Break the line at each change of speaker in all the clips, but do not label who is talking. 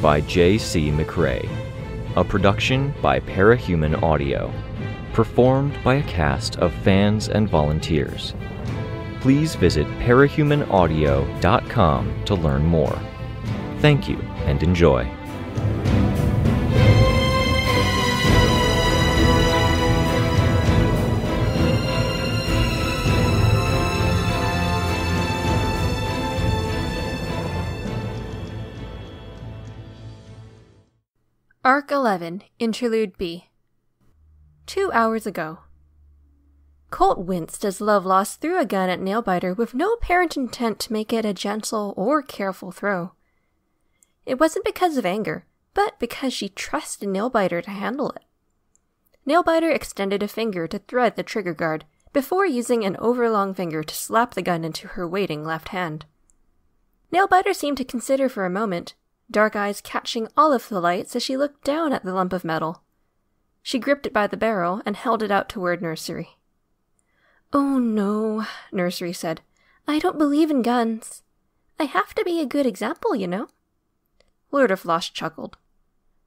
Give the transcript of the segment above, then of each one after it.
By J.C. McCrae. A production by Parahuman Audio. Performed by a cast of fans and volunteers. Please visit parahumanaudio.com to learn more. Thank you and enjoy.
11, Interlude B. Two hours ago. Colt winced as Lovelost threw a gun at Nailbiter with no apparent intent to make it a gentle or careful throw. It wasn't because of anger, but because she trusted Nailbiter to handle it. Nailbiter extended a finger to thread the trigger guard before using an overlong finger to slap the gun into her waiting left hand. Nailbiter seemed to consider for a moment, dark eyes catching all of the lights as she looked down at the lump of metal. She gripped it by the barrel and held it out toward Nursery. Oh no, Nursery said. I don't believe in guns. I have to be a good example, you know. Lord of Loss chuckled.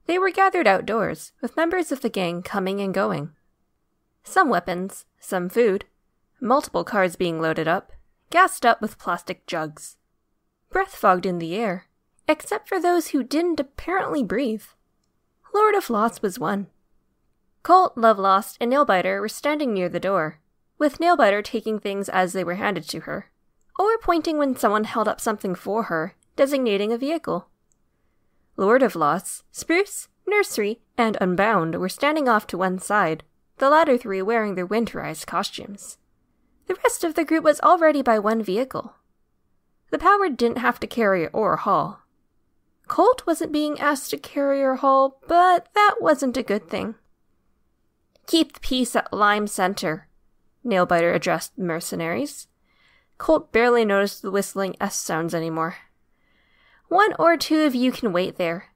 They were gathered outdoors, with members of the gang coming and going. Some weapons, some food, multiple cars being loaded up, gassed up with plastic jugs. Breath fogged in the air, except for those who didn't apparently breathe. Lord of Loss was one. Colt, Lovelost, and Nailbiter were standing near the door, with Nailbiter taking things as they were handed to her, or pointing when someone held up something for her, designating a vehicle. Lord of Loss, Spruce, Nursery, and Unbound were standing off to one side, the latter three wearing their winterized costumes. The rest of the group was already by one vehicle. The power didn't have to carry or haul. Colt wasn't being asked to carry or haul, but that wasn't a good thing. Keep the peace at Lime Center, Nailbiter addressed the mercenaries. Colt barely noticed the whistling S sounds anymore. One or two of you can wait there.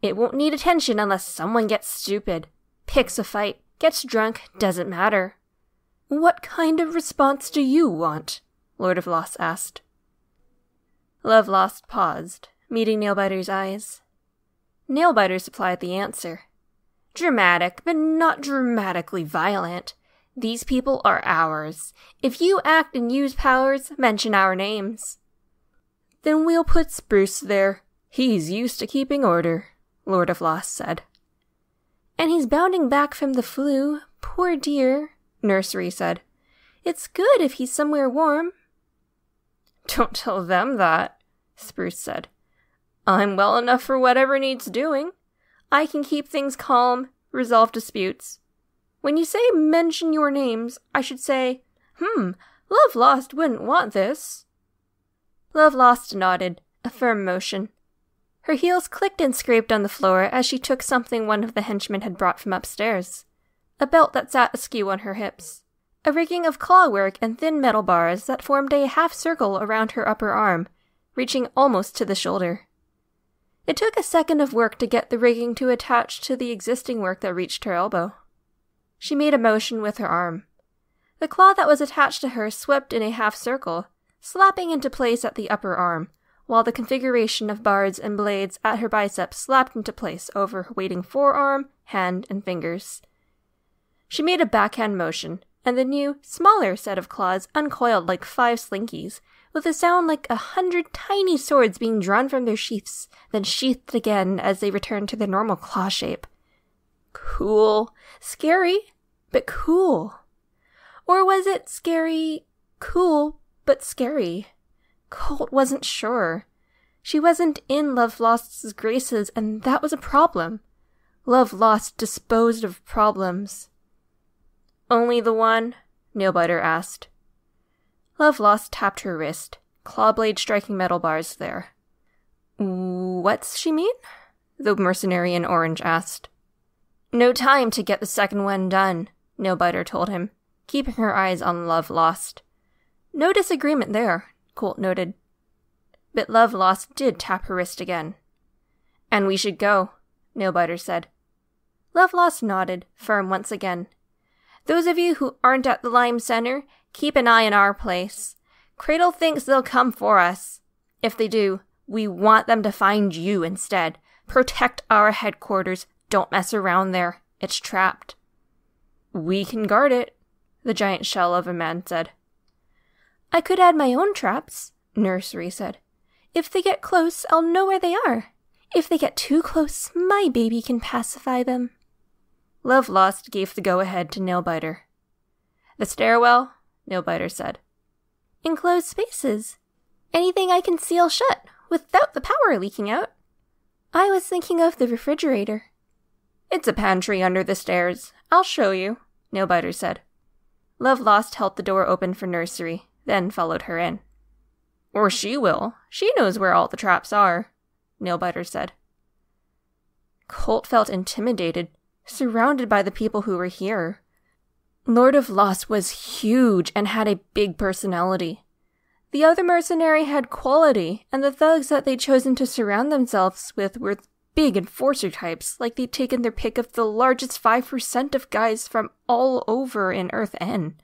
It won't need attention unless someone gets stupid, picks a fight, gets drunk, doesn't matter. What kind of response do you want? Lord of Loss asked. Lovelost paused, meeting Nailbiter's eyes. Nailbiter supplied the answer. Dramatic, but not dramatically violent. These people are ours. If you act and use powers, mention our names. Then we'll put Spruce there. He's used to keeping order, Lord of Loss said. And he's bounding back from the flu. Poor dear, Nursery said. It's good if he's somewhere warm. Don't tell them that, Spruce said. I'm well enough for whatever needs doing. I can keep things calm, resolve disputes. When you say mention your names, I should say, hmm, Lovelost wouldn't want this. Love Lost nodded, a firm motion. Her heels clicked and scraped on the floor as she took something one of the henchmen had brought from upstairs a belt that sat askew on her hips, a rigging of clawwork and thin metal bars that formed a half circle around her upper arm, reaching almost to the shoulder. It took a second of work to get the rigging to attach to the existing work that reached her elbow. She made a motion with her arm. The claw that was attached to her swept in a half circle, slapping into place at the upper arm, while the configuration of bars and blades at her biceps slapped into place over her waiting forearm, hand, and fingers. She made a backhand motion, and the new, smaller set of claws uncoiled like five slinkies, with a sound like a hundred tiny swords being drawn from their sheaths, then sheathed again as they returned to their normal claw shape. Cool. Scary, but cool. Or was it scary, cool, but scary? Colt wasn't sure. She wasn't in Love Lost's graces, and that was a problem. Love Lost disposed of problems. Only the one? Nailbiter asked. Lovelost tapped her wrist, claw blade striking metal bars there. What's she mean? The mercenary in orange asked. No time to get the second one done, Nailbiter told him, keeping her eyes on Lovelost. No disagreement there, Colt noted. But Lovelost did tap her wrist again. And we should go, Nailbiter said. Lovelost nodded, firm once again. Those of you who aren't at the Lime Center, keep an eye on our place. Cradle thinks they'll come for us. If they do, We want them to find you instead. Protect our headquarters. Don't mess around there. It's trapped. We can guard it, the giant shell of a man said. I could add my own traps, Nursery said. If they get close, I'll know where they are. If they get too close, my baby can pacify them. Love Lost gave the go ahead to Nailbiter. The stairwell, Nailbiter said. Enclosed spaces. Anything I can seal shut without the power leaking out. I was thinking of the refrigerator. It's a pantry under the stairs. I'll show you, Nailbiter said. Love Lost held the door open for Nursery, then followed her in. Or she will. She knows where all the traps are, Nailbiter said. Colt felt intimidated, surrounded by the people who were here. Lord of Loss was huge and had a big personality. The other mercenary had quality, and the thugs that they'd chosen to surround themselves with were big enforcer types, like they'd taken their pick of the largest 5% of guys from all over in Earth N.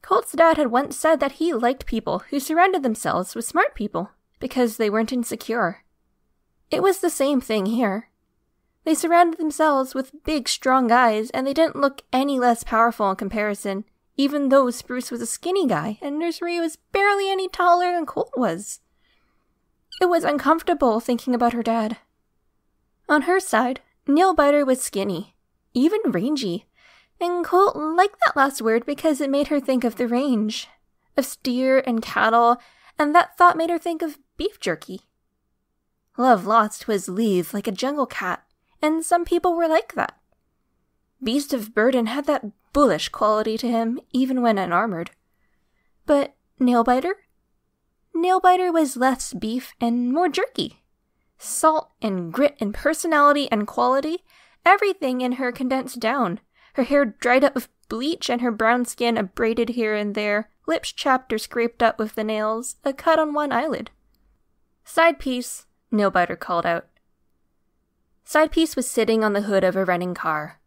Colt's dad had once said that he liked people who surrounded themselves with smart people because they weren't insecure. It was the same thing here. They surrounded themselves with big, strong guys, and they didn't look any less powerful in comparison, even though Spruce was a skinny guy and Nurse Nursery was barely any taller than Colt was. It was uncomfortable thinking about her dad. On her side, Nailbiter was skinny, even rangy, and Colt liked that last word because it made her think of the range, of steer and cattle, and that thought made her think of beef jerky. Love Lost was lithe like a jungle cat, and some people were like that. Beast of Burden had that bullish quality to him, even when unarmored. But Nailbiter? Nailbiter was less beef and more jerky. Salt and grit and personality and quality, everything in her condensed down, her hair dried up with bleach and her brown skin abraded here and there, lips chapped or scraped up with the nails, a cut on one eyelid. Side piece, Nailbiter called out. Side piece was sitting on the hood of a running car.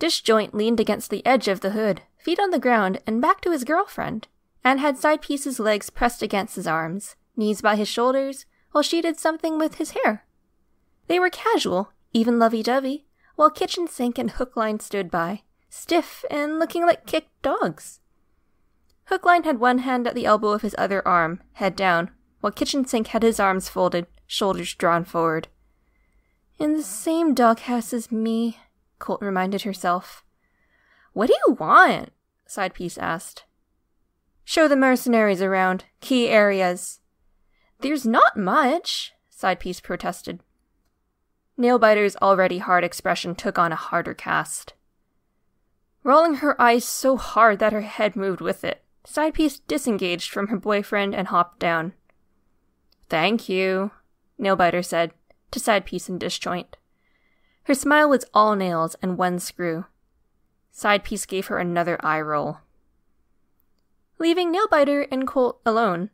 Disjoint leaned against the edge of the hood, feet on the ground, and back to his girlfriend, and had Side Piece's legs pressed against his arms, knees by his shoulders, while she did something with his hair. They were casual, even lovey dovey, while kitchen sink and hookline stood by, stiff and looking like kicked dogs. Hookline had one hand at the elbow of his other arm, head down, while kitchen sink had his arms folded, shoulders drawn forward. In the same doghouse as me, Colt reminded herself. What do you want? Sidepiece asked. Show the mercenaries around. Key areas. There's not much, Sidepiece protested. Nailbiter's already hard expression took on a harder cast. Rolling her eyes so hard that her head moved with it, Sidepiece disengaged from her boyfriend and hopped down. Thank you, Nailbiter said, to side piece and Disjoint. Her smile was all nails and one screw. Side piece gave her another eye roll. Leaving Nailbiter and Colt alone.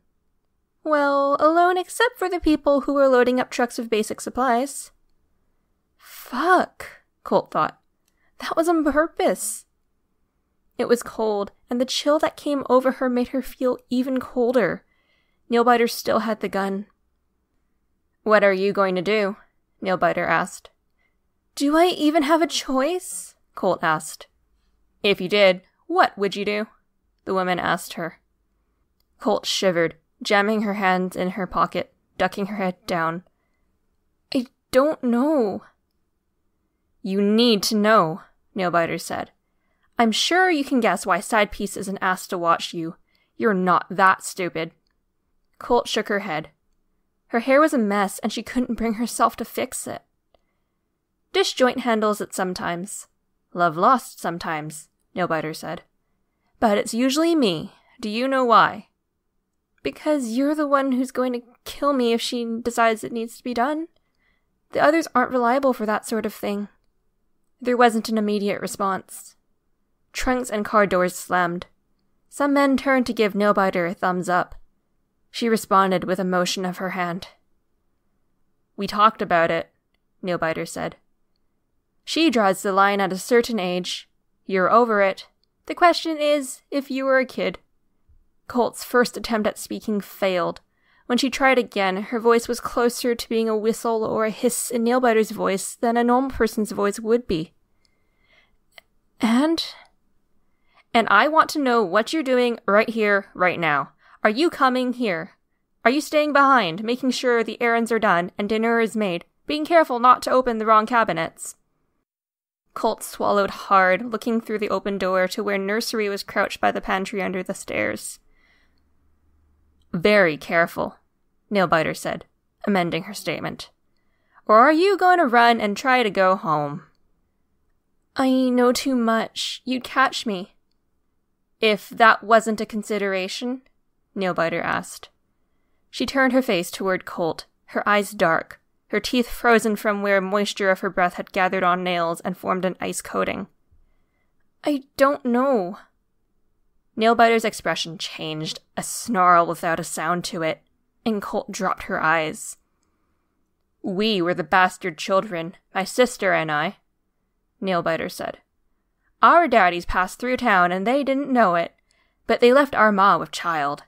Well, alone except for the people who were loading up trucks with basic supplies. Fuck, Colt thought. That was on purpose. It was cold, and the chill that came over her made her feel even colder. Nailbiter still had the gun. What are you going to do? Nailbiter asked. Do I even have a choice? Colt asked. If you did, what would you do? The woman asked her. Colt shivered, jamming her hands in her pocket, ducking her head down. I don't know. You need to know, Nailbiter said. I'm sure you can guess why Sidepiece isn't asked to watch you. You're not that stupid. Colt shook her head. Her hair was a mess, and she couldn't bring herself to fix it. Disjoint handles it sometimes. Love lost sometimes, Nailbiter said. But it's usually me. Do you know why? Because you're the one who's going to kill me if she decides it needs to be done. The others aren't reliable for that sort of thing. There wasn't an immediate response. Trunks and car doors slammed. Some men turned to give Nailbiter a thumbs up. She responded with a motion of her hand. We talked about it, Nailbiter said. She draws the line at a certain age. You're over it. The question is if you were a kid. Colt's first attempt at speaking failed. When she tried again, her voice was closer to being a whistle or a hiss in Nailbiter's voice than a normal person's voice would be. And? And I want to know what you're doing right here, right now. Are you coming here? Are you staying behind, making sure the errands are done and dinner is made, being careful not to open the wrong cabinets? Colt swallowed hard, looking through the open door to where Nursery was crouched by the pantry under the stairs. Very careful, Nailbiter said, amending her statement. Or are you going to run and try to go home? I know too much. You'd catch me. If that wasn't a consideration, Nailbiter asked. She turned her face toward Colt, her eyes dark, her teeth frozen from where moisture of her breath had gathered on nails and formed an ice coating. I don't know. Nailbiter's expression changed, a snarl without a sound to it, and Colt dropped her eyes. We were the bastard children, my sister and I, Nailbiter said. Our daddies passed through town and they didn't know it, but they left our ma with child.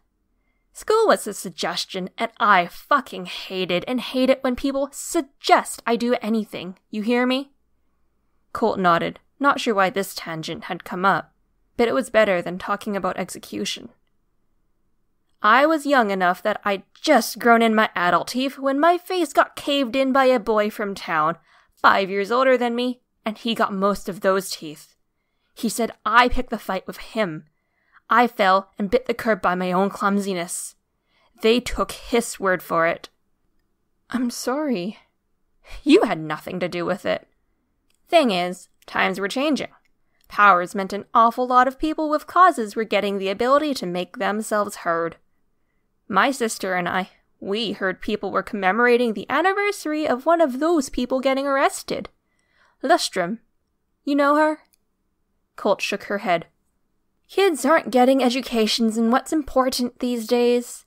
School was a suggestion, and I fucking hated and hate it when people suggest I do anything. You hear me? Colt nodded, not sure why this tangent had come up, but it was better than talking about execution. I was young enough that I'd just grown in my adult teeth when my face got caved in by a boy from town, five years older than me, and he got most of those teeth. He said I picked the fight with him, I fell and bit the curb by my own clumsiness. They took his word for it. I'm sorry. You had nothing to do with it. Thing is, times were changing. Powers meant an awful lot of people with causes were getting the ability to make themselves heard. My sister and I, we heard people were commemorating the anniversary of one of those people getting arrested. Lustrum. You know her? Colt shook her head. Kids aren't getting educations in what's important these days.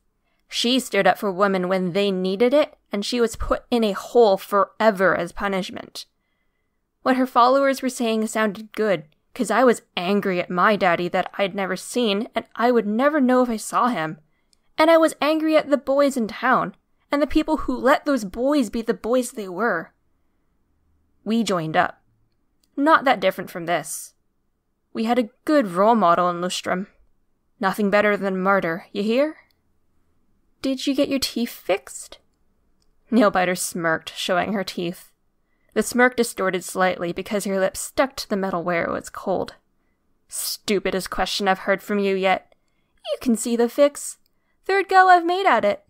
She stood up for women when they needed it, and she was put in a hole forever as punishment. What her followers were saying sounded good, because I was angry at my daddy that I'd never seen, and I would never know if I saw him. And I was angry at the boys in town, and the people who let those boys be the boys they were. We joined up. Not that different from this. We had a good role model in Lustrum. Nothing better than murder, you hear? Did you get your teeth fixed? Nailbiter smirked, showing her teeth. The smirk distorted slightly because her lips stuck to the metal where it was cold. Stupidest question I've heard from you yet. You can see the fix. Third go I've made at it.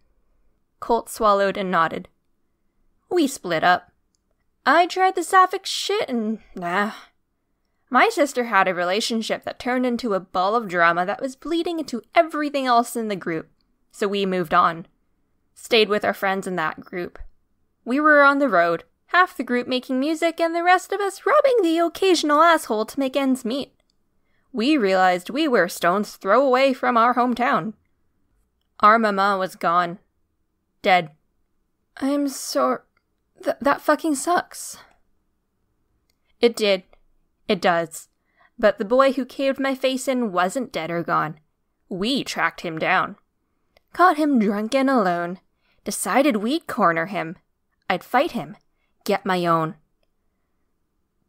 Colt swallowed and nodded. We split up. I tried the sapphic shit and nah, my sister had a relationship that turned into a ball of drama that was bleeding into everything else in the group, so we moved on. Stayed with our friends in that group. We were on the road, half the group making music and the rest of us rubbing the occasional asshole to make ends meet. We realized we were stone's throw away from our hometown. Our mama was gone. Dead. I'm so. Th- that fucking sucks. It did. It does. But the boy who caved my face in wasn't dead or gone. We tracked him down. Caught him drunk and alone. Decided we'd corner him. I'd fight him. Get my own.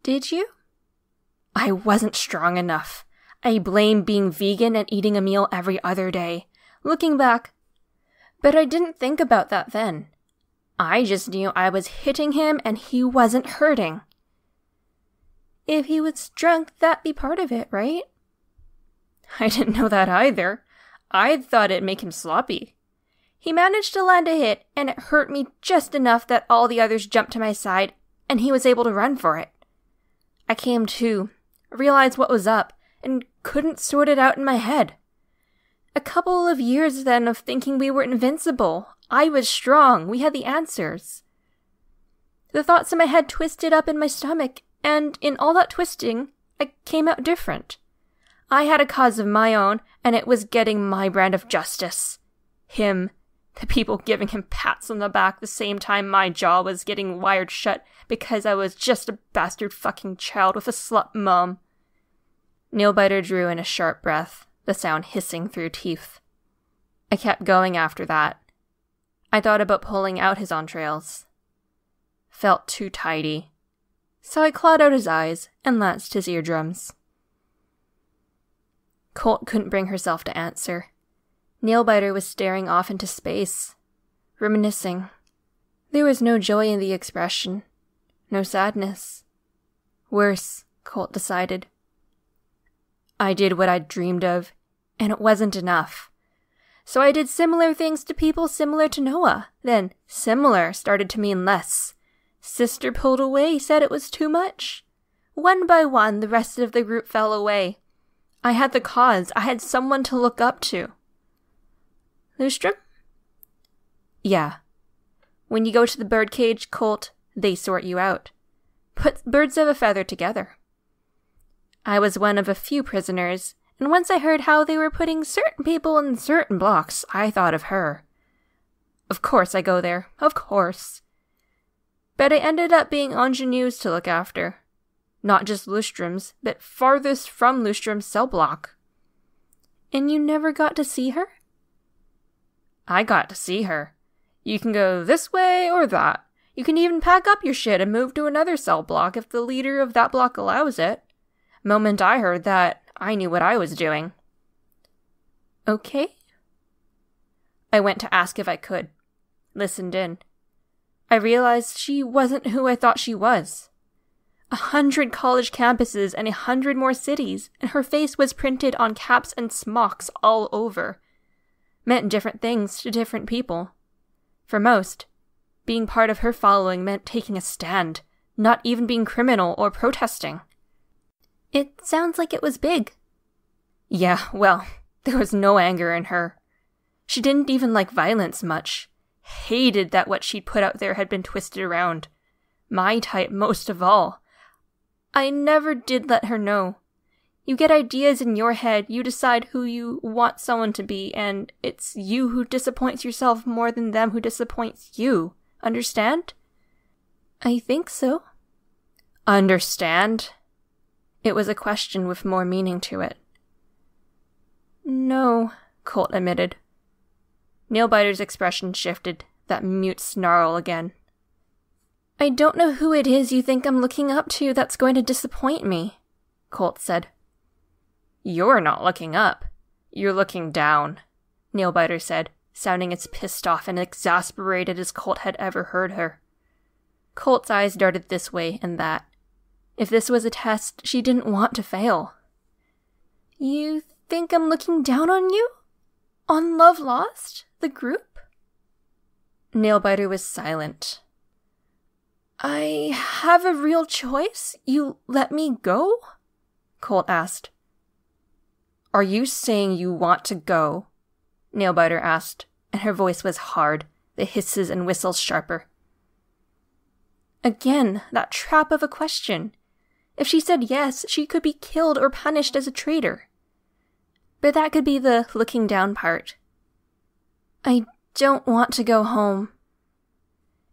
Did you? I wasn't strong enough. I blame being vegan and eating a meal every other day. Looking back. But I didn't think about that then. I just knew I was hitting him and he wasn't hurting. If he was drunk, that'd be part of it, right? I didn't know that either. I thought it'd make him sloppy. He managed to land a hit, and it hurt me just enough that all the others jumped to my side, and he was able to run for it. I came to, realized what was up, and couldn't sort it out in my head. A couple of years then of thinking we were invincible. I was strong. We had the answers. The thoughts in my head twisted up in my stomach, and in all that twisting, I came out different. I had a cause of my own, and it was getting my brand of justice. Him, the people giving him pats on the back the same time my jaw was getting wired shut because I was just a bastard fucking child with a slut mum. Nailbiter drew in a sharp breath, the sound hissing through teeth. I kept going after that. I thought about pulling out his entrails. Felt too tidy. So I clawed out his eyes and lanced his eardrums. Colt couldn't bring herself to answer. Nailbiter was staring off into space, reminiscing. There was no joy in the expression, no sadness. Worse, Colt decided. I did what I'd dreamed of, and it wasn't enough. So I did similar things to people similar to Noah. Then similar started to mean less. Sister pulled away, said it was too much. One by one, the rest of the group fell away. I had the cause. I had someone to look up to. Lustrum? Yeah. When you go to the birdcage, Colt, they sort you out. Put birds of a feather together. I was one of a few prisoners, and once I heard how they were putting certain people in certain blocks, I thought of her. Of course I go there, of course. But I ended up being ingenues to look after. Not just Lustrum's, but farthest from Lustrum's cell block. And you never got to see her? I got to see her. You can go this way or that. You can even pack up your shit and move to another cell block if the leader of that block allows it. Moment I heard that, I knew what I was doing. Okay? I went to ask if I could. Listened in. I realized she wasn't who I thought she was. A hundred college campuses and a hundred more cities, and her face was printed on caps and smocks all over. Meant different things to different people. For most, being part of her following meant taking a stand, not even being criminal or protesting. It sounds like it was big. Yeah, well, there was no anger in her. She didn't even like violence much. Hated that what she'd put out there had been twisted around. My type most of all. I never did let her know. You get ideas in your head, you decide who you want someone to be, and it's you who disappoints yourself more than them who disappoints you. Understand? I think so. Understand? It was a question with more meaning to it. No, Colt admitted. Nailbiter's expression shifted, that mute snarl again. I don't know who it is you think I'm looking up to that's going to disappoint me, Colt said. You're not looking up. You're looking down, Nailbiter said, sounding as pissed off and exasperated as Colt had ever heard her. Colt's eyes darted this way and that. If this was a test, she didn't want to fail. You think I'm looking down on you? On Love Lost? The group? Nailbiter was silent. I have a real choice? You let me go? Colt asked. Are you saying you want to go? Nailbiter asked, and her voice was hard, the hisses and whistles sharper. Again, that trap of a question. If she said yes, she could be killed or punished as a traitor. But that could be the looking down part. I don't want to go home.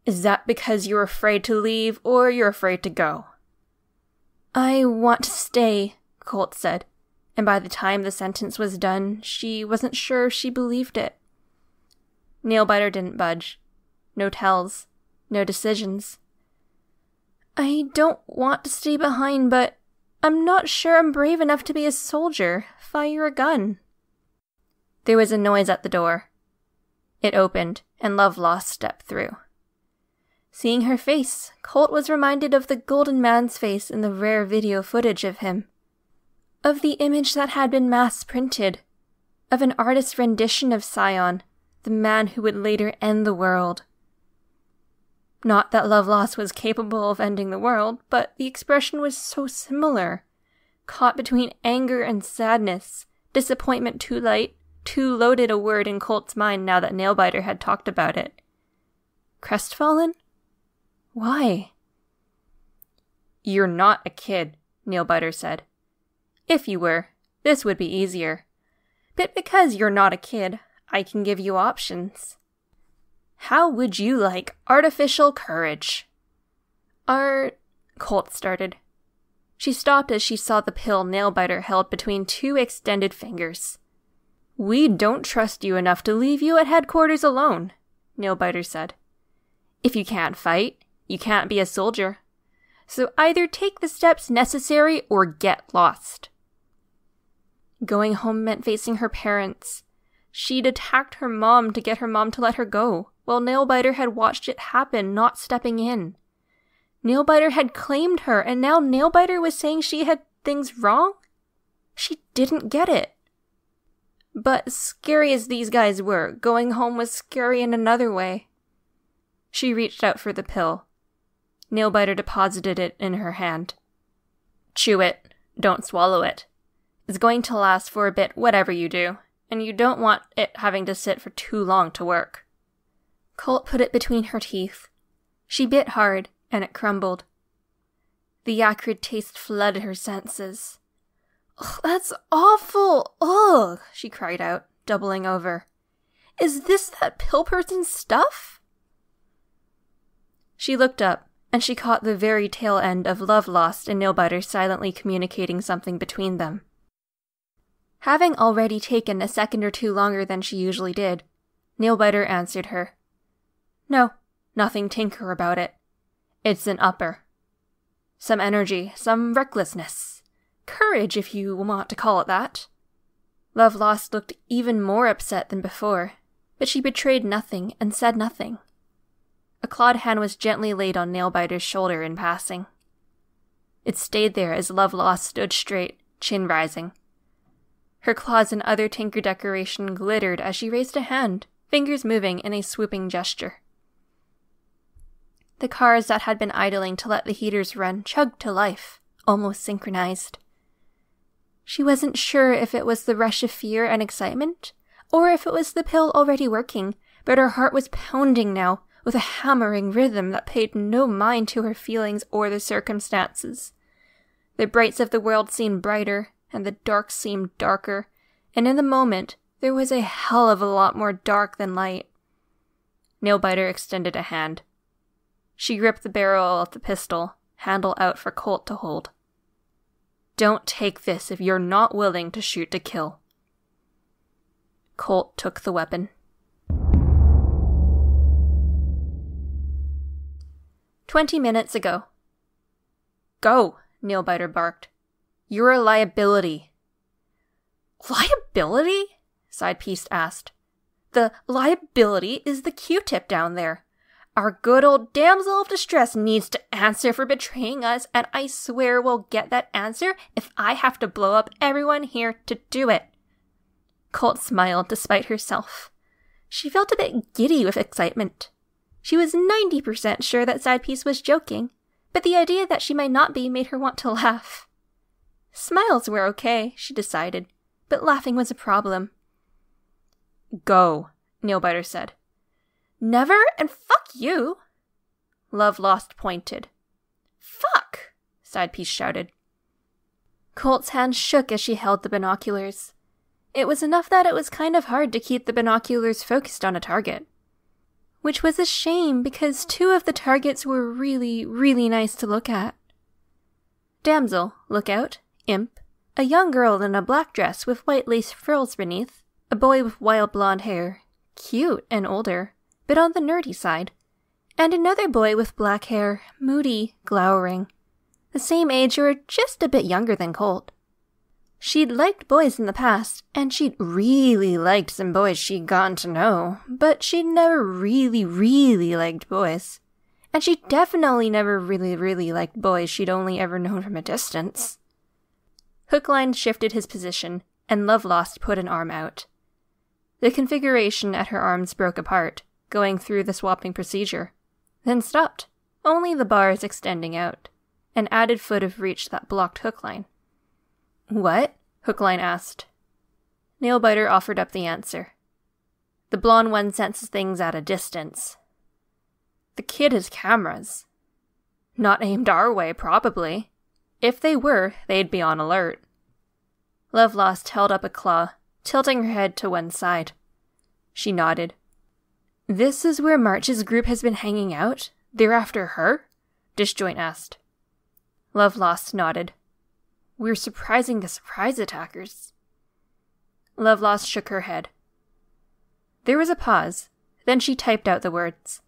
Is that because you're afraid to leave or you're afraid to go? I want to stay, Colt said, and by the time the sentence was done, she wasn't sure she believed it. Nailbiter didn't budge. No tells, no decisions. I don't want to stay behind, but I'm not sure I'm brave enough to be a soldier. Fire a gun. There was a noise at the door. It opened, and Lovelost stepped through. Seeing her face, Colt was reminded of the golden man's face in the rare video footage of him. Of the image that had been mass printed. Of an artist's rendition of Scion, the man who would later end the world. Not that Lovelost was capable of ending the world, but the expression was so similar. Caught between anger and sadness, disappointment too light, too loaded a word in Colt's mind now that Nailbiter had talked about it. Crestfallen? Why? You're not a kid, Nailbiter said. If you were, this would be easier. But because you're not a kid, I can give you options. How would you like artificial courage? Art. Colt started. She stopped as she saw the pill Nailbiter held between two extended fingers. We don't trust you enough to leave you at headquarters alone, Nailbiter said. If you can't fight, you can't be a soldier. So either take the steps necessary or get lost. Going home meant facing her parents. She'd attacked her mom to get her mom to let her go, while Nailbiter had watched it happen, not stepping in. Nailbiter had claimed her, and now Nailbiter was saying she had things wrong? She didn't get it. But scary as these guys were, going home was scary in another way. She reached out for the pill. Nailbiter deposited it in her hand. Chew it. Don't swallow it. It's going to last for a bit, whatever you do, and you don't want it having to sit for too long to work. Colt put it between her teeth. She bit hard, and it crumbled. The acrid taste flooded her senses. That's awful! Ugh! she cried out, doubling over. Is this that pill person's stuff? She looked up, and she caught the very tail end of Love Lost and Nailbiter silently communicating something between them. Having already taken a second or two longer than she usually did, Nailbiter answered her. No, nothing tinker about it. It's an upper. Some energy, some recklessness. Courage, if you want to call it that. Love Lost looked even more upset than before, but she betrayed nothing and said nothing. A clawed hand was gently laid on Nailbiter's shoulder in passing. It stayed there as Love Lost stood straight, chin rising. Her claws and other tinker decoration glittered as she raised a hand, fingers moving in a swooping gesture. The cars that had been idling to let the heaters run chugged to life, almost synchronized. She wasn't sure if it was the rush of fear and excitement, or if it was the pill already working, but her heart was pounding now, with a hammering rhythm that paid no mind to her feelings or the circumstances. The brights of the world seemed brighter, and the dark seemed darker, and in the moment there was a hell of a lot more dark than light. Nailbiter extended a hand. She gripped the barrel of the pistol, handle out for Colt to hold. Don't take this if you're not willing to shoot to kill. Colt took the weapon. Twenty minutes ago. Go, Nailbiter barked. You're a liability. Liability? Sidepiece asked. The liability is the Q tip down there. Our good old damsel of distress needs to answer for betraying us, and I swear we'll get that answer if I have to blow up everyone here to do it. Colt smiled despite herself. She felt a bit giddy with excitement. She was 90% sure that Sidepiece was joking, but the idea that she might not be made her want to laugh. Smiles were okay, she decided, but laughing was a problem. Go, Nailbiter said. Never and fuck you. Love Lost pointed. Fuck, Sidepiece shouted. Colt's hand shook as she held the binoculars. It was enough that it was kind of hard to keep the binoculars focused on a target. Which was a shame because two of the targets were really, really nice to look at. Damsel, lookout, imp, a young girl in a black dress with white lace frills beneath, a boy with wild blonde hair, cute and older, but on the nerdy side, and another boy with black hair, moody, glowering, the same age or just a bit younger than Colt. She'd liked boys in the past, and she'd really liked some boys she'd gotten to know, but she'd never really, really liked boys. And she definitely never really, really liked boys she'd only ever known from a distance. Hookline shifted his position, and Lovelost put an arm out. The configuration at her arms broke apart, going through the swapping procedure, then stopped, only the bars extending out, an added foot of reach that blocked Hookline. What? Hookline asked. Nailbiter offered up the answer. The blonde one senses things at a distance. The kid has cameras. Not aimed our way, probably. If they were, they'd be on alert. Lovelost held up a claw, tilting her head to one side. She nodded. This is where March's group has been hanging out? They're after her? Disjoint asked. Lovelost nodded. We're surprising the surprise attackers. Lovelost shook her head. There was a pause, Then she typed out the words.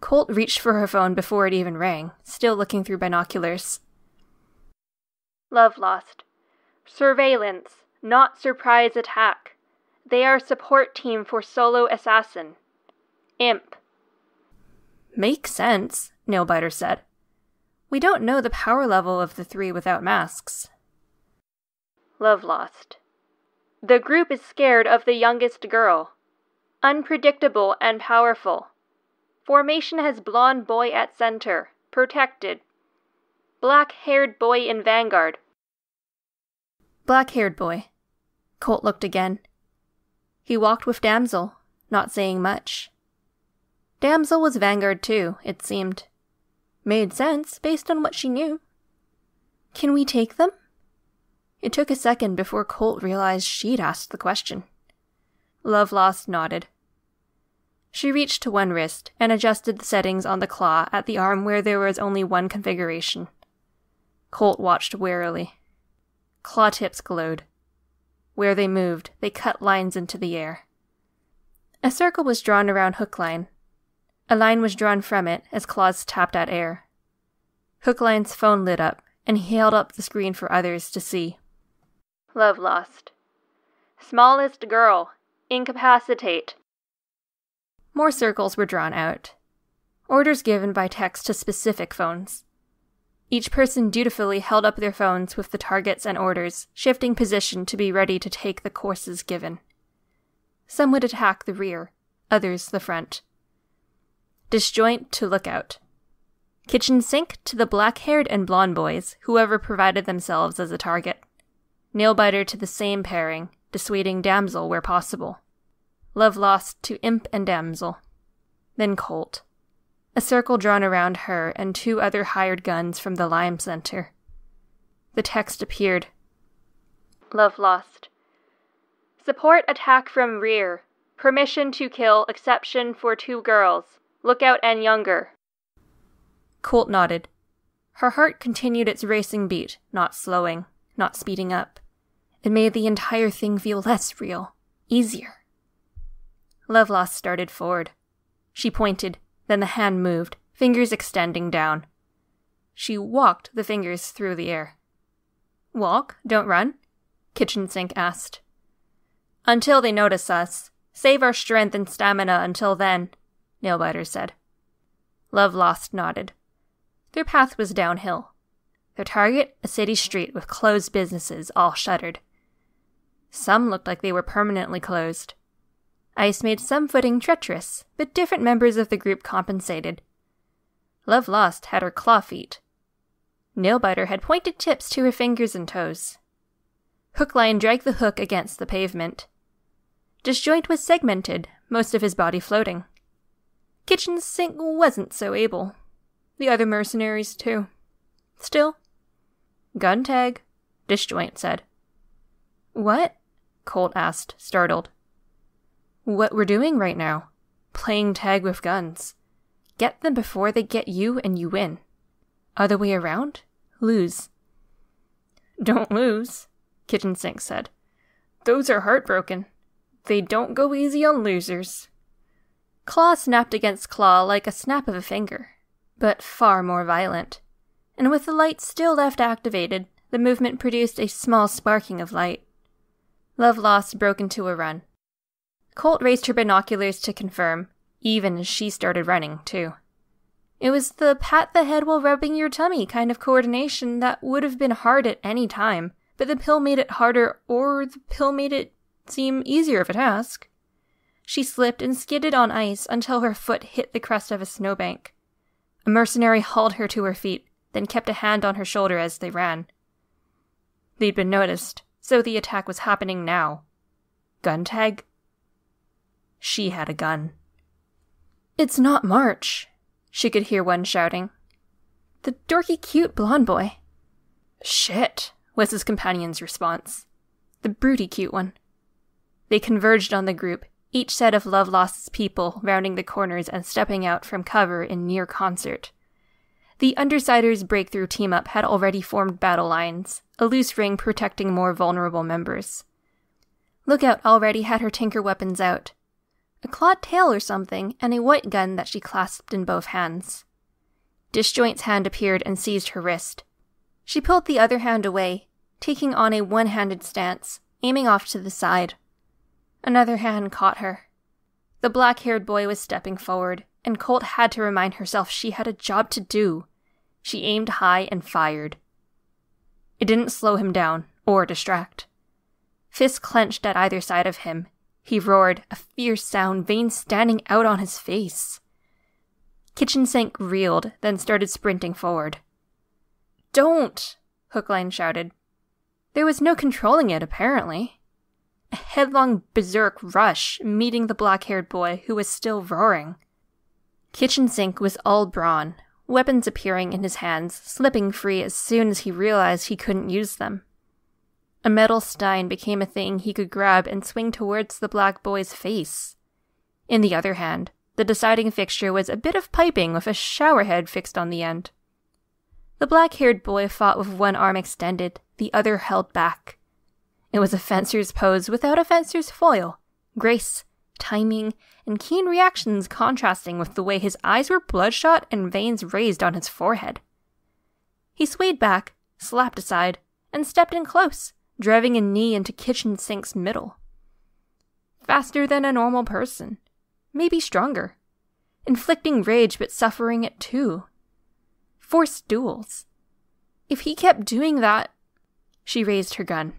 Colt reached for her phone before it even rang, still looking through binoculars. Love lost. Surveillance, not surprise attack. They are support team for solo assassin. Imp. Makes sense, Nailbiter said. We don't know the power level of the three without masks. Love lost. The group is scared of the youngest girl. Unpredictable and powerful. Formation has blonde boy at center, protected. Black haired boy in vanguard. Black haired boy. Colt looked again. He walked with Damsel, not saying much. Damsel was vanguard too, it seemed. Made sense based on what she knew. Can we take them? It took a second before Colt realized she'd asked the question. Love Lost nodded. She reached to one wrist and adjusted the settings on the claw at the arm where there was only one configuration. Colt watched warily. Claw tips glowed. Where they moved, they cut lines into the air. A circle was drawn around Hookline. A line was drawn from it as claws tapped at air. Hookline's phone lit up, and he held up the screen for others to see. Love lost. Smallest girl. Incapacitate. More circles were drawn out. Orders given by text to specific phones. Each person dutifully held up their phones with the targets and orders, shifting position to be ready to take the courses given. Some would attack the rear, others the front. Disjoint to lookout. Kitchen sink to the black haired and blonde boys, whoever provided themselves as a target. Nailbiter to the same pairing, dissuading damsel where possible. Love lost to imp and damsel. Then Colt. A circle drawn around her and two other hired guns from the Lime Center. The text appeared. Love lost. Support attack from rear. Permission to kill exception for two girls. Lookout and younger. Colt nodded. Her heart continued its racing beat, not slowing, not speeding up. It made the entire thing feel less real, easier. Lovelost started forward. She pointed, then the hand moved, fingers extending down. She walked the fingers through the air. Walk, don't run? Kitchen Sink asked. Until they notice us. Save our strength and stamina until then, Nailbiter said. Love Lost nodded. Their path was downhill. Their target, a city street with closed businesses, all shuttered. Some looked like they were permanently closed. Ice made some footing treacherous, but different members of the group compensated. Love Lost had her claw feet. Nailbiter had pointed tips to her fingers and toes. Hookline dragged the hook against the pavement. Disjoint was segmented, most of his body floating. Kitchen Sink wasn't so able. The other mercenaries, too. Still. Gun tag, Disjoint said. What? Colt asked, startled. What we're doing right now. Playing tag with guns. Get them before they get you and you win. Other way around? Lose. Don't lose, Kitchen Sink said. Those are heartbroken. They don't go easy on losers. Claw snapped against claw like a snap of a finger, but far more violent. And with the light still left activated, the movement produced a small sparking of light. Love Lost broke into a run. Colt raised her binoculars to confirm, even as she started running, too. It was the pat the head while rubbing your tummy kind of coordination that would have been hard at any time, but the pill made it harder, or the pill made it seem easier of a task. She slipped and skidded on ice until her foot hit the crest of a snowbank. A mercenary hauled her to her feet, then kept a hand on her shoulder as they ran. They'd been noticed, so the attack was happening now. Gun tag? She had a gun. It's not March, she could hear one shouting. The dorky cute blonde boy. Shit, was his companion's response. The broody cute one. They converged on the group, each set of Love Lost's people rounding the corners and stepping out from cover in near concert. The Undersiders' breakthrough team up had already formed battle lines, a loose ring protecting more vulnerable members. Lookout already had her tinker weapons out. a clawed tail or something, and a white gun that she clasped in both hands. Disjoint's hand appeared and seized her wrist. She pulled the other hand away, taking on a one handed stance, aiming off to the side. Another hand caught her. The black haired boy was stepping forward, and Colt had to remind herself she had a job to do. She aimed high and fired. It didn't slow him down or distract. Fists clenched at either side of him. He roared, a fierce sound, veins standing out on his face. Kitchen Sink reeled, then started sprinting forward. Don't! Hookline shouted. There was no controlling it, apparently. A headlong berserk rush, meeting the black haired boy, who was still roaring. Kitchen Sink was all brawn, weapons appearing in his hands, slipping free as soon as he realized he couldn't use them. A metal stein became a thing he could grab and swing towards the black boy's face. In the other hand, the deciding fixture was a bit of piping with a shower head fixed on the end. The black haired boy fought with one arm extended, the other held back. It was a fencer's pose without a fencer's foil, grace, timing, and keen reactions contrasting with the way his eyes were bloodshot and veins raised on his forehead. He swayed back, slapped aside, and stepped in close, driving a knee into Kitchen Sink's middle. Faster than a normal person, maybe stronger, inflicting rage but suffering it too. Forced duels. If he kept doing that, she raised her gun.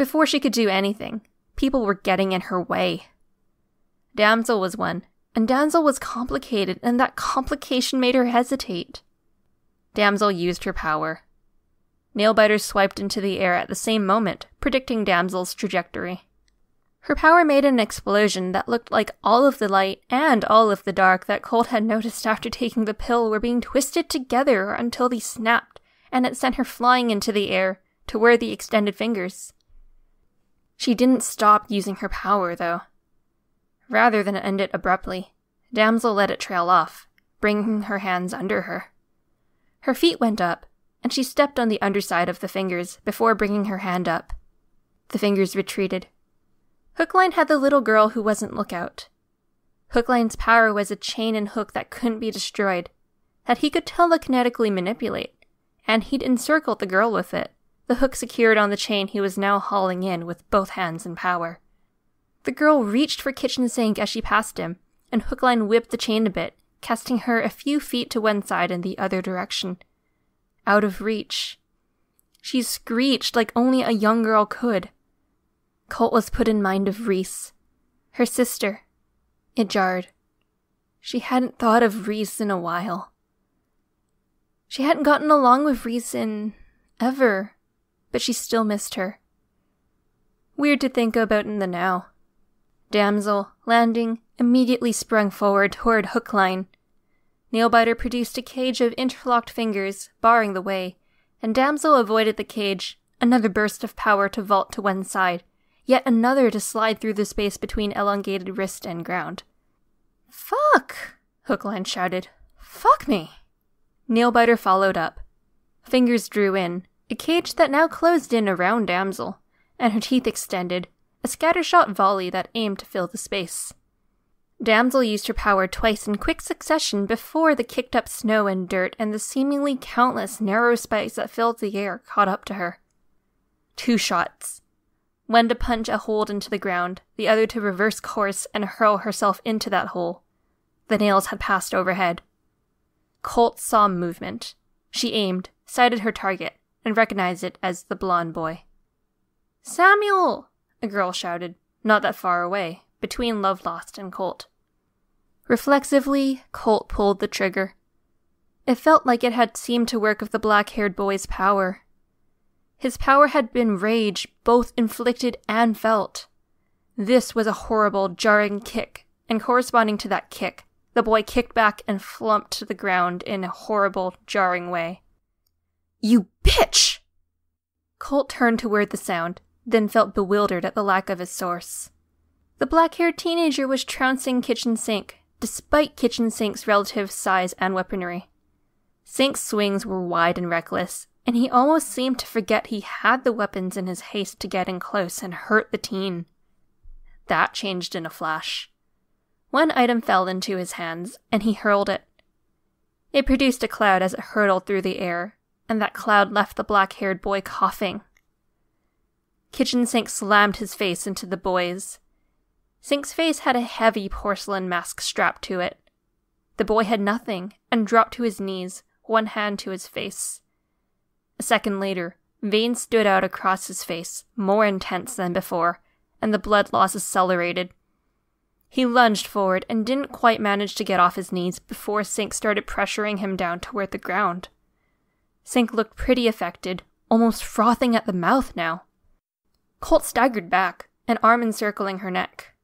Before she could do anything, people were getting in her way. Damsel was one, and Damsel was complicated, and that complication made her hesitate. Damsel used her power. Nailbiter swiped into the air at the same moment, predicting Damsel's trajectory. Her power made an explosion that looked like all of the light and all of the dark that Colt had noticed after taking the pill were being twisted together until they snapped, and it sent her flying into the air to where the extended fingers. She didn't stop using her power, though. Rather than end it abruptly, Damsel let it trail off, bringing her hands under her. Her feet went up, and she stepped on the underside of the fingers before bringing her hand up. The fingers retreated. Hookline had the little girl who wasn't lookout. Hookline's power was a chain and hook that couldn't be destroyed, that he could telekinetically manipulate, and he'd encircled the girl with it, the hook secured on the chain he was now hauling in with both hands and power. The girl reached for Kitchen Sink as she passed him, and Hookline whipped the chain a bit, casting her a few feet to one side and the other direction. Out of reach. She screeched like only a young girl could. Colt was put in mind of Reese, her sister. It jarred. She hadn't thought of Reese in a while. She hadn't gotten along with Reese in ever, but she still missed her. Weird to think about in the now. Damsel, landing, immediately sprung forward toward Hookline. Nailbiter produced a cage of interlocked fingers, barring the way, and Damsel avoided the cage, another burst of power to vault to one side, yet another to slide through the space between elongated wrist and ground. Fuck! Hookline shouted. Fuck me! Nailbiter followed up. Fingers drew in, a cage that now closed in around Damsel, and her teeth extended, a scattershot volley that aimed to fill the space. Damsel used her power twice in quick succession before the kicked up snow and dirt and the seemingly countless narrow spikes that filled the air caught up to her. Two shots. One to punch a hole into the ground, the other to reverse course and hurl herself into that hole. The nails had passed overhead. Colt saw movement. She aimed, sighted her target, and recognized it as the blond boy. Samuel! a girl shouted, not that far away, between Lovelost and Colt. Reflexively, Colt pulled the trigger. It felt like it had seemed to work with the black haired boy's power. His power had been rage, both inflicted and felt. This was a horrible, jarring kick, and corresponding to that kick, the boy kicked back and flumped to the ground in a horrible, jarring way. You bitch! Colt turned toward the sound, then felt bewildered at the lack of his source. The black haired teenager was trouncing Kitchen Sink, despite Kitchen Sink's relative size and weaponry. Sink's swings were wide and reckless, and he almost seemed to forget he had the weapons in his haste to get in close and hurt the teen. That changed in a flash. One item fell into his hands, and he hurled it. It produced a cloud as it hurtled through the air, and that cloud left the black haired boy coughing. Kitchen Sink slammed his face into the boy's. Sink's face had a heavy porcelain mask strapped to it. The boy had nothing and dropped to his knees, one hand to his face. A second later, veins stood out across his face, more intense than before, and the blood loss accelerated. He lunged forward and didn't quite manage to get off his knees before Sink started pressuring him down toward the ground. Sink looked pretty affected, almost frothing at the mouth now. Colt staggered back, an arm encircling her neck.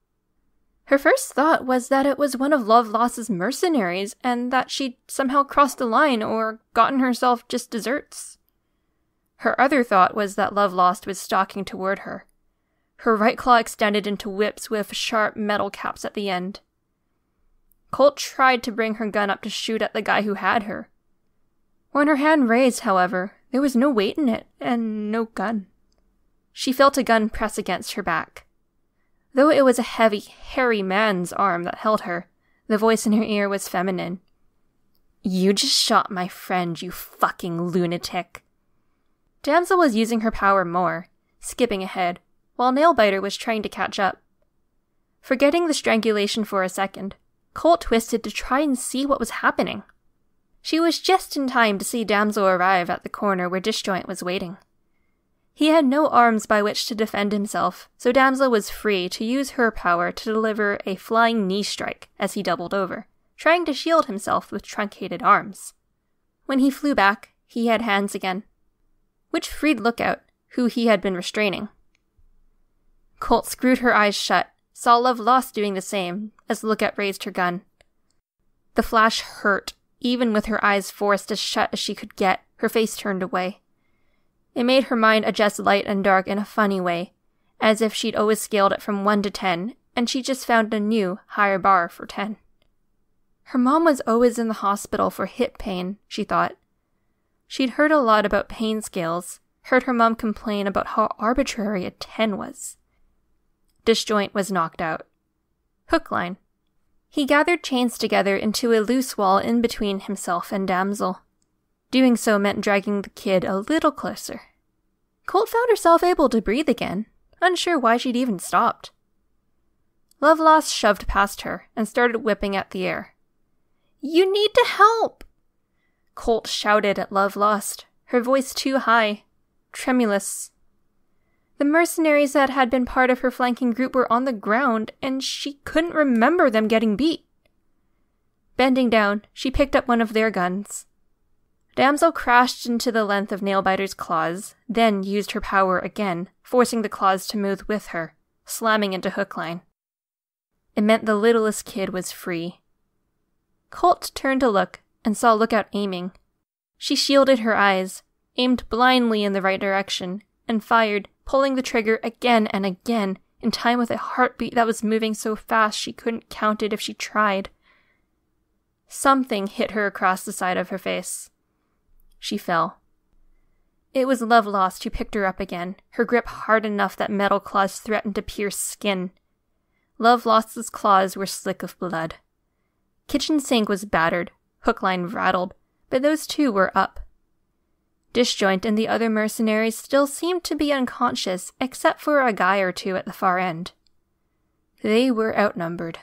Her first thought was that it was one of Lovelost's mercenaries and that she'd somehow crossed the line or gotten herself just desserts. Her other thought was that Lovelost was stalking toward her, her right claw extended into whips with sharp metal caps at the end. Colt tried to bring her gun up to shoot at the guy who had her. When her hand raised, however, there was no weight in it and no gun. She felt a gun press against her back. Though it was a heavy, hairy man's arm that held her, the voice in her ear was feminine. You just shot my friend, you fucking lunatic. Damsel was using her power more, skipping ahead, while Nailbiter was trying to catch up. Forgetting the strangulation for a second, Colt twisted to try and see what was happening. She was just in time to see Damsel arrive at the corner where Disjoint was waiting. He had no arms by which to defend himself, so Damsel was free to use her power to deliver a flying knee strike as he doubled over, trying to shield himself with truncated arms. When he flew back, he had hands again, which freed Lookout, who he had been restraining. Colt screwed her eyes shut, saw Love Lost doing the same, as Lookout raised her gun. The flash hurt, even with her eyes forced as shut as she could get, her face turned away. It made her mind adjust light and dark in a funny way, as if she'd always scaled it from 1 to 10, and she just found a new, higher bar for 10. Her mom was always in the hospital for hip pain, she thought. She'd heard a lot about pain scales, heard her mom complain about how arbitrary a 10 was. Disjoint was knocked out. Hookline. He gathered chains together into a loose wall in between himself and Damsel. Doing so meant dragging the kid a little closer. Colt found herself able to breathe again, unsure why she'd even stopped. Lovelost shoved past her and started whipping at the air. You need to help! Colt shouted at Lovelost, her voice too high, tremulous the mercenaries that had been part of her flanking group were on the ground, and she couldn't remember them getting beat. Bending down, she picked up one of their guns. Damsel crashed into the length of Nailbiter's claws, then used her power again, forcing the claws to move with her, slamming into Hookline. It meant the littlest kid was free. Colt turned to look and saw Lookout aiming. She shielded her eyes, aimed blindly in the right direction, and fired, pulling the trigger again and again, in time with a heartbeat that was moving so fast she couldn't count it if she tried. Something hit her across the side of her face. She fell. It was Lovelost who picked her up again, her grip hard enough that metal claws threatened to pierce skin. Lovelost's claws were slick of blood. Kitchen Sink was battered, Hookline rattled, but those two were up. Disjoint and the other mercenaries still seemed to be unconscious, except for a guy or two at the far end. They were outnumbered.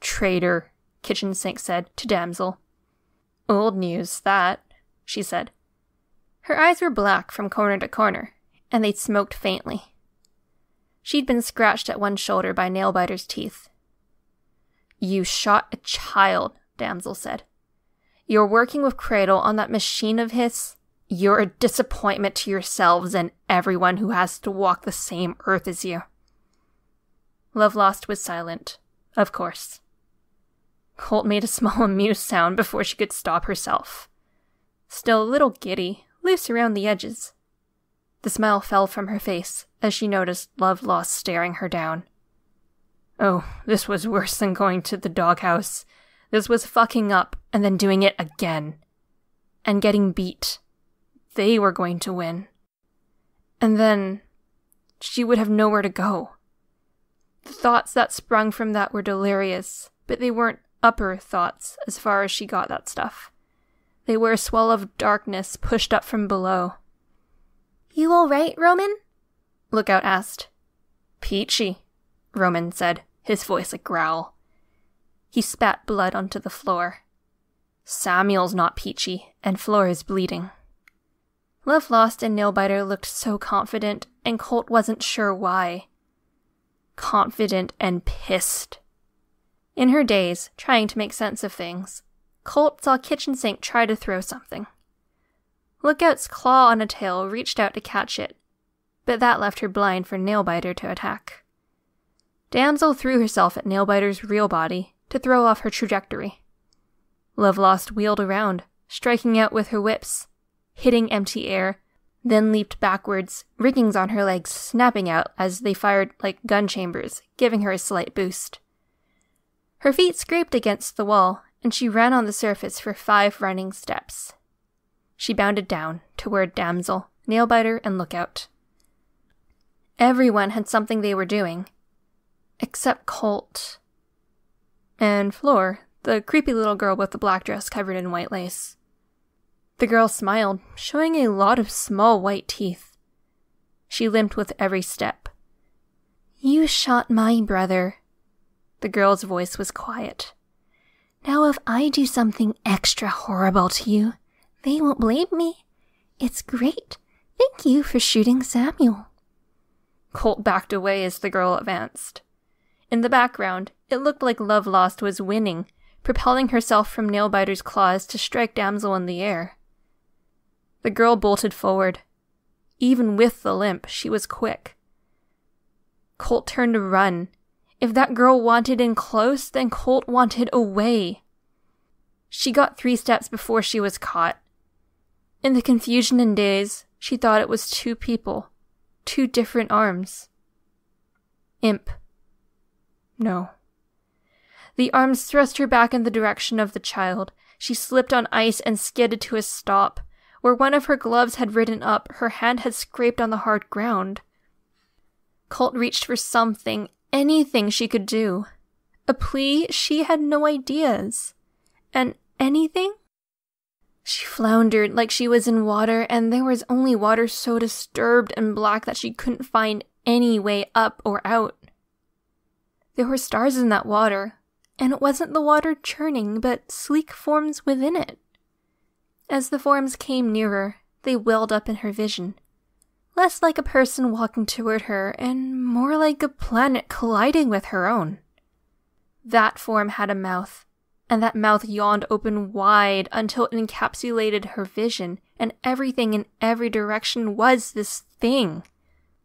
Traitor, Kitchen Sink said to Damsel. Old news, that, she said. Her eyes were black from corner to corner, and they smoked faintly. She'd been scratched at one shoulder by Nailbiter's teeth. You shot a child, Damsel said. You're working with Cradle on that machine of his? You're a disappointment to yourselves and everyone who has to walk the same earth as you. Lovelost was silent, of course. Colt made a small amused sound before she could stop herself. Still a little giddy, loose around the edges. The smile fell from her face as she noticed Lovelost staring her down. Oh, this was worse than going to the doghouse. This was fucking up and then doing it again. And getting beat they were going to win. And then she would have nowhere to go. The thoughts that sprung from that were delirious, but they weren't upper thoughts as far as she got that stuff. They were a swell of darkness pushed up from below.
You all right, Roman?
Lookout asked. Peachy, Roman said, his voice a growl. He spat blood onto the floor. Samuel's not peachy, and Flora is bleeding. Love Lost and Nailbiter looked so confident, and Colt wasn't sure why. Confident and pissed. In her daze, trying to make sense of things, Colt saw Kitchen Sink try to throw something. Lookout's claw on a tail reached out to catch it, but that left her blind for Nailbiter to attack. Damsel threw herself at Nailbiter's real body to throw off her trajectory. Love Lost wheeled around, striking out with her whips, hitting empty air, then leaped backwards, riggings on her legs snapping out as they fired like gun chambers, giving her a slight boost. Her feet scraped against the wall, and she ran on the surface for five running steps. She bounded down toward Damsel, Nailbiter, and Lookout. Everyone had something they were doing, except Colt. And Flor, the creepy little girl with the black dress covered in white lace. The girl smiled, showing a lot of small white teeth. She limped with every step.
You shot my brother.
The girl's voice was quiet.
Now, if I do something extra horrible to you, they won't blame me. It's great. Thank you for shooting Samuel.
Colt backed away as the girl advanced. In the background, it looked like Love Lost was winning, propelling herself from Nailbiter's claws to strike Damsel in the air. The girl bolted forward. Even with the limp, she was quick. Colt turned to run. If that girl wanted in close, then Colt wanted away. She got three steps before she was caught. In the confusion and daze, she thought it was two people, two different arms. Imp. No. The arms thrust her back in the direction of the child. She slipped on ice and skidded to a stop. Where one of her gloves had ridden up, her hand had scraped on the hard ground. Colt reached for something, anything she could do. A plea she had no ideas. And anything? She floundered like she was in water, and there was only water so disturbed and black that she couldn't find any way up or out. There were stars in that water, and it wasn't the water churning, but sleek forms within it. As the forms came nearer, they welled up in her vision. Less like a person walking toward her, and more like a planet colliding with her own. That form had a mouth, and that mouth yawned open wide until it encapsulated her vision, and everything in every direction was this thing.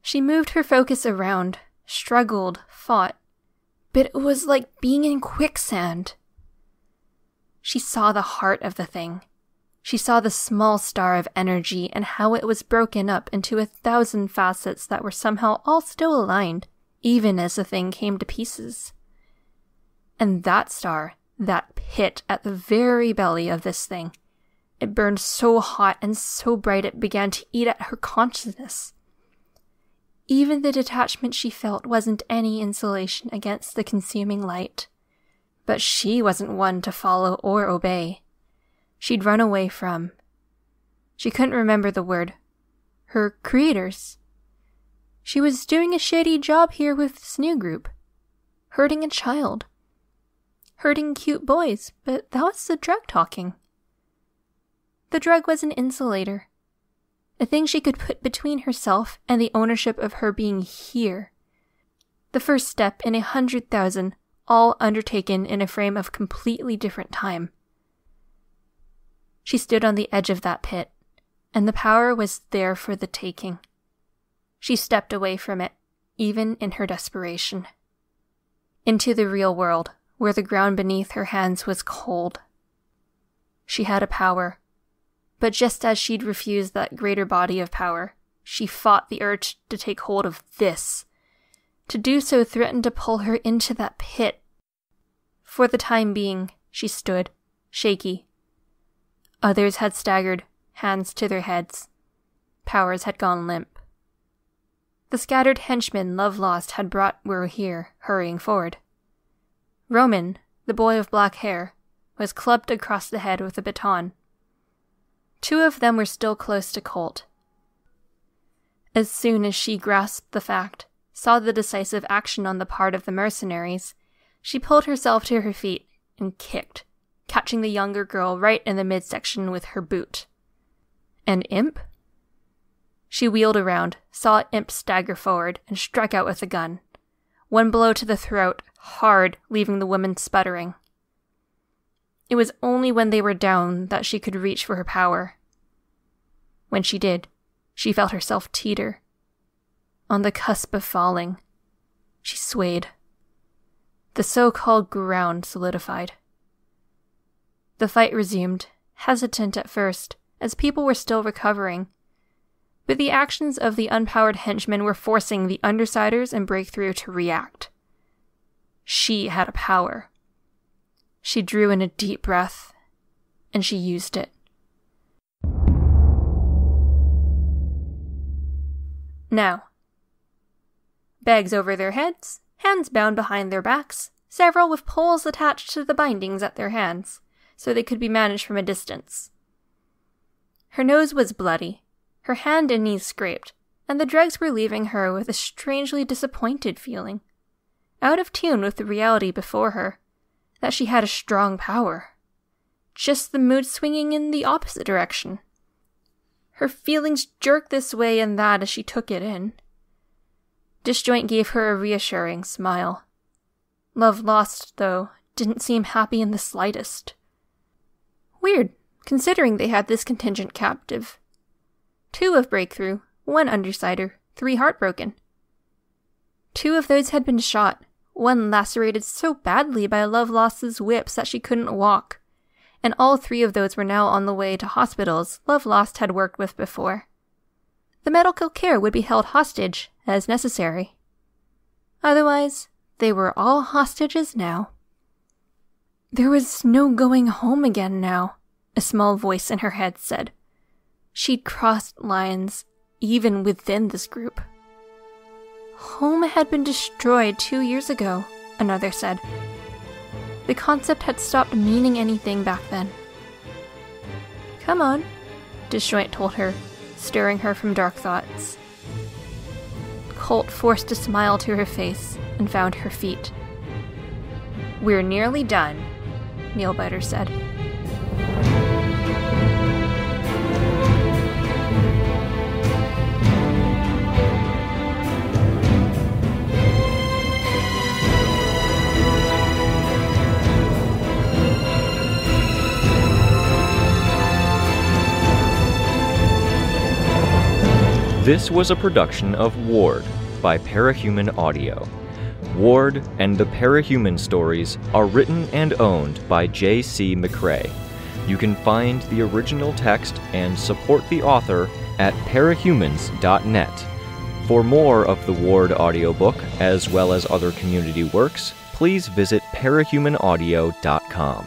She moved her focus around, struggled, fought, but it was like being in quicksand. She saw the heart of the thing. She saw the small star of energy and how it was broken up into a thousand facets that were somehow all still aligned, even as the thing came to pieces. And that star, that pit at the very belly of this thing, it burned so hot and so bright it began to eat at her consciousness. Even the detachment she felt wasn't any insulation against the consuming light. But she wasn't one to follow or obey. She'd run away from. She couldn't remember the word. Her creators. She was doing a shady job here with this new group. Hurting a child. Hurting cute boys, but that was the drug talking. The drug was an insulator a thing she could put between herself and the ownership of her being here. The first step in a hundred thousand, all undertaken in a frame of completely different time. She stood on the edge of that pit, and the power was there for the taking. She stepped away from it, even in her desperation. Into the real world, where the ground beneath her hands was cold. She had a power, but just as she'd refused that greater body of power, she fought the urge to take hold of this. To do so threatened to pull her into that pit. For the time being, she stood, shaky. Others had staggered, hands to their heads. Powers had gone limp. the scattered henchmen Love Lost had brought were here, hurrying forward. Roman, the boy of black hair, was clubbed across the head with a baton. Two of them were still close to Colt. As soon as she grasped the fact, saw the decisive action on the part of the mercenaries, she pulled herself to her feet and kicked, catching the younger girl right in the midsection with her boot. An imp? She wheeled around, saw Imp stagger forward, and struck out with a gun. One blow to the throat, hard, leaving the woman sputtering. It was only when they were down that she could reach for her power. When she did, she felt herself teeter. On the cusp of falling, she swayed. The so called ground solidified. The fight resumed, hesitant at first, as people were still recovering. But the actions of the unpowered henchmen were forcing the Undersiders and Breakthrough to react. She had a power. She drew in a deep breath, and she used it. Now, bags over their heads, hands bound behind their backs, several with poles attached to the bindings at their hands, so they could be managed from a distance. Her nose was bloody, her hand and knees scraped, and the dregs were leaving her with a strangely disappointed feeling, out of tune with the reality before her, that she had a strong power. Just the mood swinging in the opposite direction. Her feelings jerked this way and that as she took it in. Disjoint gave her a reassuring smile. Love Lost, though, didn't seem happy in the slightest. Weird, considering they had this contingent captive. Two of Breakthrough, one Undersider, three Heartbroken. Two of those had been shot, one lacerated so badly by Love Lost's whips that she couldn't walk, and all three of those were now on the way to hospitals Love Lost had worked with before. The medical care would be held hostage, as necessary. Otherwise, they were all hostages now. There was no going home again now a small voice in her head said. She'd crossed lines even within this group. Home had been destroyed two years ago, another said. The concept had stopped meaning anything back then. Come on, Disjoint told her, stirring her from dark thoughts. Colt forced a smile to her face and found her feet. We're nearly done, Nailbiter said.
This was a production of Ward by Parahuman Audio. Ward and the Parahuman stories are written and owned by J.C. McCrae. You can find the original text and support the author at parahumans.net. For more of the Ward audiobook, as well as other community works, please visit parahumanaudio.com.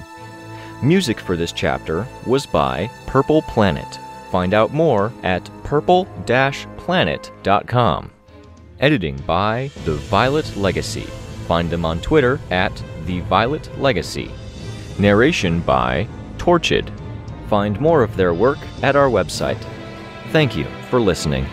Music for this chapter was by Purple Planet. Find out more at purple-planet.com. Editing by The Violet Legacy. Find them on Twitter at The Violet Legacy. Narration by Torchide. Find more of their work at our website. Thank you for listening.